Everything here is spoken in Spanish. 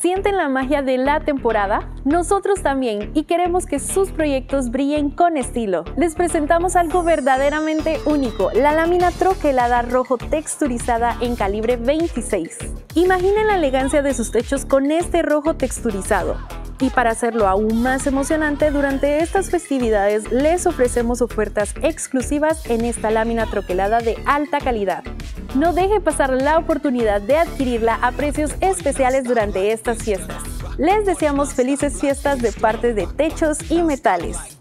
¿Sienten la magia de la temporada? Nosotros también y queremos que sus proyectos brillen con estilo. Les presentamos algo verdaderamente único, la lámina troquelada rojo texturizada en calibre 26. Imaginen la elegancia de sus techos con este rojo texturizado. Y para hacerlo aún más emocionante, durante estas festividades les ofrecemos ofertas exclusivas en esta lámina troquelada de alta calidad. No deje pasar la oportunidad de adquirirla a precios especiales durante estas fiestas. Les deseamos felices fiestas de parte de Techos y Metales.